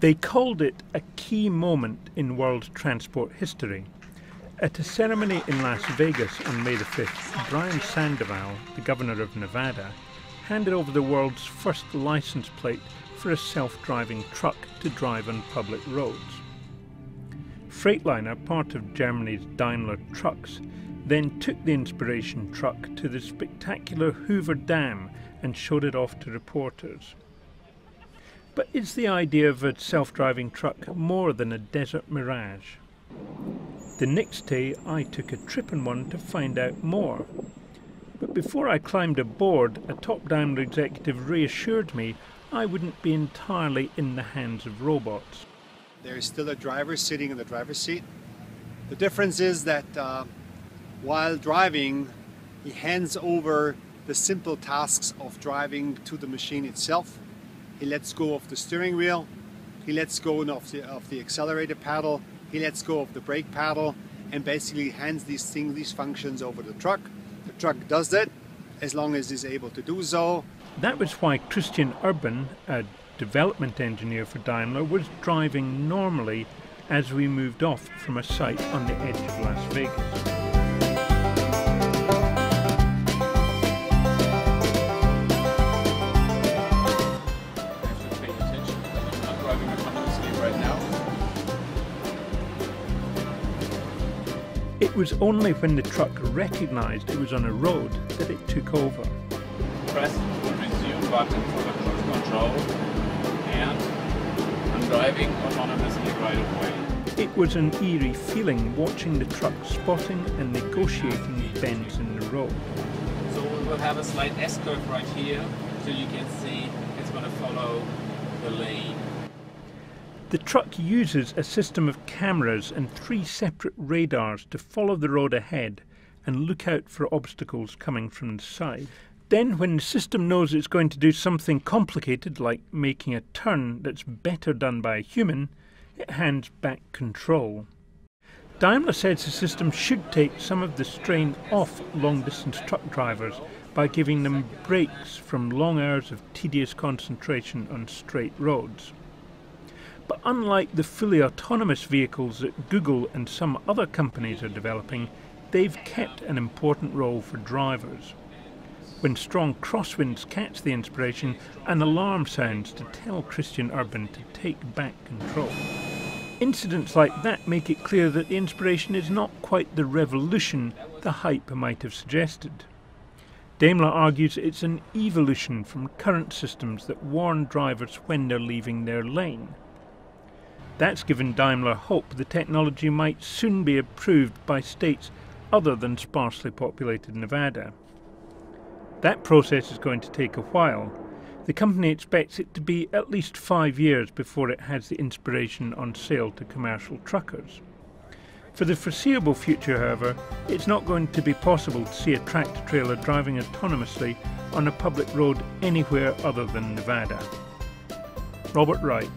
They called it a key moment in world transport history. At a ceremony in Las Vegas on May the 5th, Brian Sandoval, the governor of Nevada, handed over the world's first license plate for a self-driving truck to drive on public roads. Freightliner, part of Germany's Daimler Trucks, then took the inspiration truck to the spectacular Hoover Dam and showed it off to reporters. But is the idea of a self-driving truck more than a desert mirage? The next day I took a trip in one to find out more. But before I climbed aboard, a top Daimler executive reassured me I wouldn't be entirely in the hands of robots. There is still a driver sitting in the driver's seat. The difference is that uh, while driving, he hands over the simple tasks of driving to the machine itself. He lets go of the steering wheel, he lets go of the, of the accelerator paddle. he lets go of the brake paddle and basically hands these things, these functions over the truck. The truck does that as long as he's able to do so. That was why Christian Urban, a development engineer for Daimler, was driving normally as we moved off from a site on the edge of Las Vegas. It was only when the truck recognised it was on a road that it took over. Press the resume button for the cruise control and I'm driving autonomously right away. It was an eerie feeling watching the truck spotting and negotiating bends in the road. So we will have a slight S-curve right here so you can see it's going to follow the lane the truck uses a system of cameras and three separate radars to follow the road ahead and look out for obstacles coming from the side. Then, when the system knows it's going to do something complicated, like making a turn that's better done by a human, it hands back control. Daimler says the system should take some of the strain off long distance truck drivers by giving them breaks from long hours of tedious concentration on straight roads. But unlike the fully autonomous vehicles that Google and some other companies are developing, they've kept an important role for drivers. When strong crosswinds catch the inspiration, an alarm sounds to tell Christian Urban to take back control. Incidents like that make it clear that the inspiration is not quite the revolution the hype might have suggested. Daimler argues it's an evolution from current systems that warn drivers when they're leaving their lane. That's given Daimler hope the technology might soon be approved by states other than sparsely populated Nevada. That process is going to take a while. The company expects it to be at least five years before it has the inspiration on sale to commercial truckers. For the foreseeable future, however, it's not going to be possible to see a tractor trailer driving autonomously on a public road anywhere other than Nevada. Robert Wright,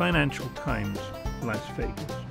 Financial Times, Las Vegas.